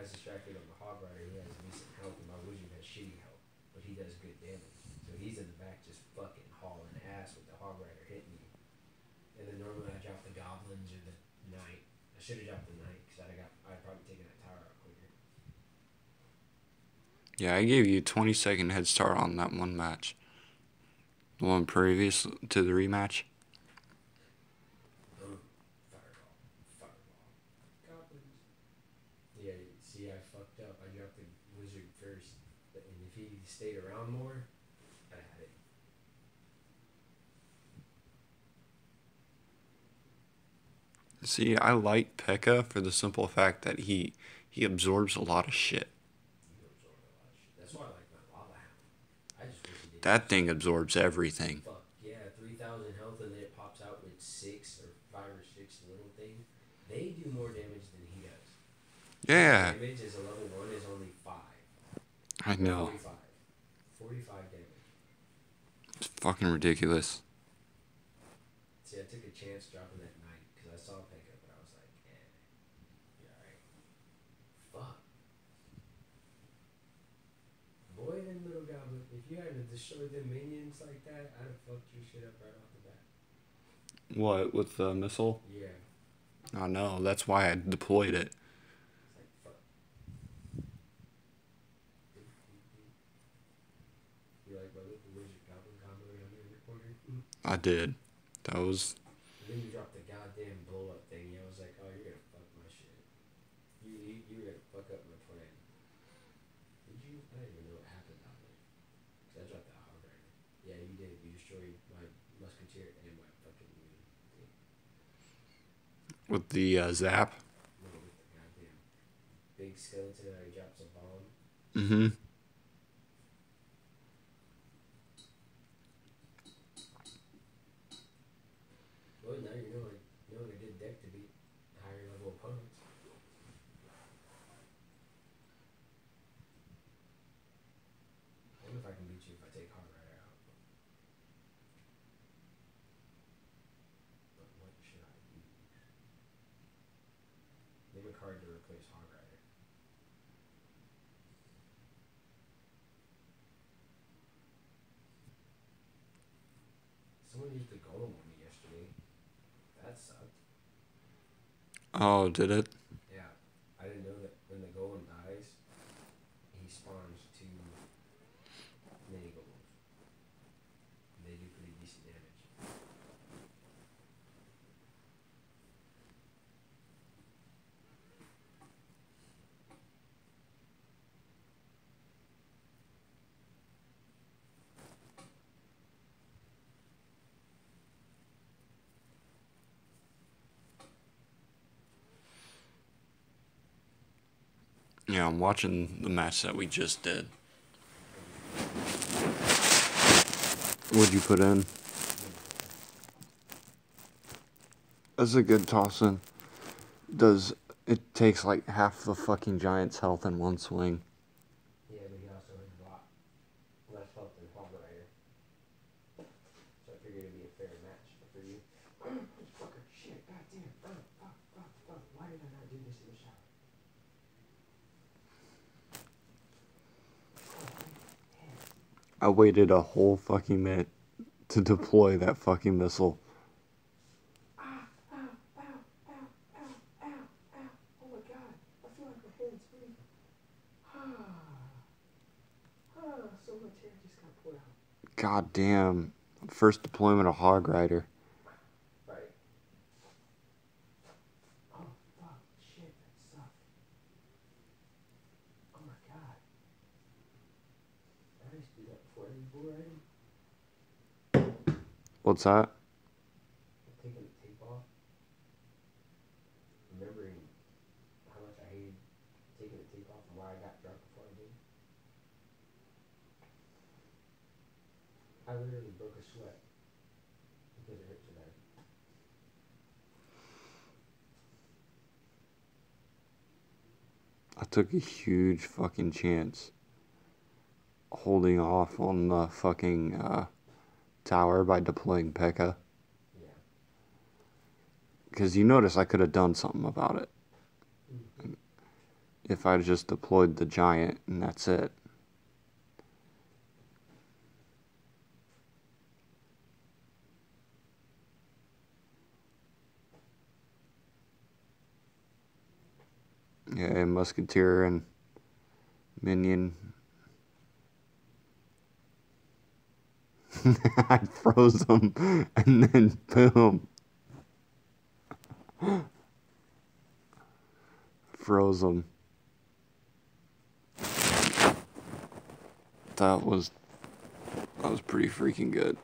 has distracted on the Hog Rider, he has decent health, and my Wizard has shitty health, but he does good damage. So he's in the back just fucking hauling ass with the Hog Rider hitting you. And then normally I drop the Goblins or the Knight. I should have dropped the Knight because I'd got I'd probably taken that tower out quicker. Yeah, I gave you 20 second head start on that one match. The one previous to the rematch. Boom. Fireball. Fireball. Goblins. Yeah, see, I fucked up. I dropped the wizard first. But- And if he stayed around more, I had it. See, I like Pekka for the simple fact that he he absorbs a lot of shit. You absorb a lot of shit. That's why I like my lava hound. I just wish he did That thing absorbs everything. Fuck yeah, three thousand health and then it pops out with six or five or six little things. They do more damage than he does. Yeah, Damage as a level one is only five. I know. 45. 45 damage. It's fucking ridiculous. See, I took a chance dropping that knight because I saw Pekka, but I was like, eh, you're alright. Fuck. Boy, then little goblin, if you hadn't destroyed them minions like that, I'd have fucked your shit up right off the bat. What with the missile? Yeah. I know. That's why I deployed it. It's like, fuck. You like my little wizard goblin combo down there in the corner? I did. That was And then you dropped the goddamn blow up thing. I was like, oh, you're gonna fuck my shit. You, you, you were gonna fuck up my plan. Did you? I didn't even know what happened down there. Cause I dropped the hog rider. Yeah, you did. You destroyed my musketeer and my fucking thing. with the uh, zap. No, with the goddamn big skeleton. He drops a bomb. Mm-hmm. Well, now you know, like, you know, a good deck to beat higher level opponents. I wonder if I can beat you if I take Hog Rider out. But what should I use? Card to replace Hog Rider. Someone used the golem on me yesterday. That sucked. Oh, did it? Yeah, I didn't know that when the golem dies, he spawns two mini golems. They do pretty decent damage. Yeah, I'm watching the match that we just did. What'd you put in? That's a good toss in. Does it takes like half the fucking giant's health in one swing? Yeah, but he also has a lot less health than Hog Rider. So I figured it'd be a fair match for you. Fucker, shit, goddamn, fuck, fuck, fuck, fuck. Why did I not do this in the shower? I waited a whole fucking minute to deploy that fucking missile. Oh my god, I feel like my ah, so much hair just got pulled out. God damn. First deployment of Hog Rider. Right. Oh, fuck, shit, that sucked. Oh my god. I used to do that before I did bull riding. What's that? Taking the tape off. Remembering how much I hated taking the tape off and why I got drunk before I did. I literally broke a sweat because it hurt so bad. I took a huge fucking chance holding off on the fucking uh, tower by deploying Pekka. Yeah. Because you notice I could have done something about it. if I just deployed the giant and that's it. Yeah, and musketeer and minion. I froze them and then boom. froze them. That was that was pretty freaking good.